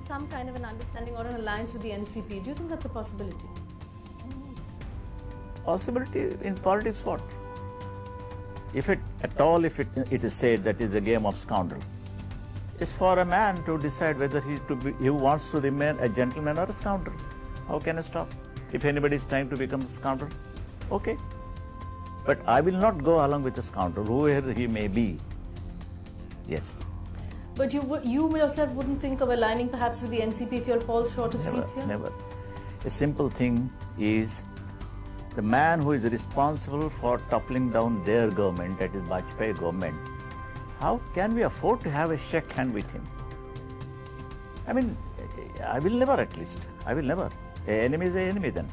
having some kind of an understanding or an alliance with the NCP. Do you think that's a possibility? Possibility in politics, what? If it at all, if it, it is said that is a game of scoundrel, it's for a man to decide whether he to be, he wants to remain a gentleman or a scoundrel. How can I stop? If anybody is trying to become a scoundrel, okay. But I will not go along with a scoundrel, whoever he may be. Yes. But you would, you yourself wouldn't think of aligning perhaps with the NCP if you'll fall short of Never, seats here? never. A simple thing is the man who is responsible for toppling down their government, that is Vajpayee government, how can we afford to have a shake hand with him? I mean, I will never at least. I will never. A enemy is an enemy then.